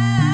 Ah.